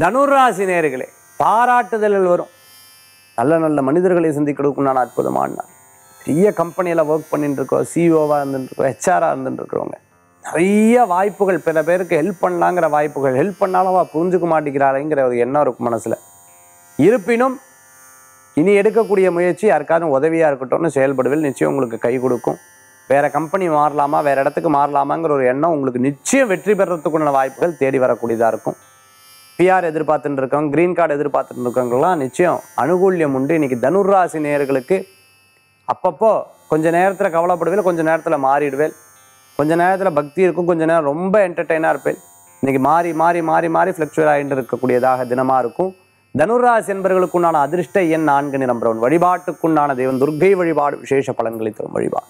தனுராசி நேர்களே பாராட்டுதல்கள் வரும். நல்ல நல்ல மனிதர்களை சந்திக்கிறதுக்குண்டான அற்புதமான நாள். பெரிய கம்பெனியில் ஒர்க் பண்ணிட்டு இருக்கோம் சிஇஓவாக இருந்துட்டு ஹெச்ஆராக இருந்துட்டு நிறைய வாய்ப்புகள் பிற பேருக்கு ஹெல்ப் பண்ணலாங்கிற வாய்ப்புகள் ஹெல்ப் பண்ணாலும் அவள் புரிஞ்சுக்க மாட்டேங்கிறாளேங்கிற ஒரு எண்ணம் இருக்கும் மனசில். இருப்பினும் இனி எடுக்கக்கூடிய முயற்சி யாருக்காவது உதவியாக இருக்கட்டும்னு செயல்படுவில் நிச்சயம் உங்களுக்கு கை கொடுக்கும். வேற கம்பெனி மாறலாமா வேற இடத்துக்கு மாறலாமாங்கிற ஒரு எண்ணம் உங்களுக்கு நிச்சயம் வெற்றி பெறத்துக்குள்ள வாய்ப்புகள் தேடி வரக்கூடியதாக இருக்கும். பிஆர் எதிர்பார்த்துட்டு இருக்கவங்க கிரீன் கார்டு எதிர்பார்த்துட்டு இருக்கவங்கலாம் நிச்சயம் அனுகூல்யம் உண்டு. இன்னைக்கு தனுராசி நேயர்களுக்கு அப்பப்போ கொஞ்ச நேரத்தில் கவலைப்படுவேன் கொஞ்ச நேரத்தில் மாறிடுவேன். கொஞ்ச நேரத்தில் பக்தி இருக்கும் கொஞ்ச நேரம் ரொம்ப என்டர்டெயினாக இருப்பேன். இன்னைக்கு மாறி மாறி மாறி மாறி ஃப்ளக்சுவேட் ஆகிட்டு இருக்கக்கூடியதாக தினமாக இருக்கும். தனுராசி என்பவர்களுக்குண்டான அதிர்ஷ்ட எண் நான்கு நிரம்புறவன் வழிபாட்டுக்குண்டான தெய்வம் துர்கை வழிபாடு விசேஷ பலன்களை தரும் வழிபாடு.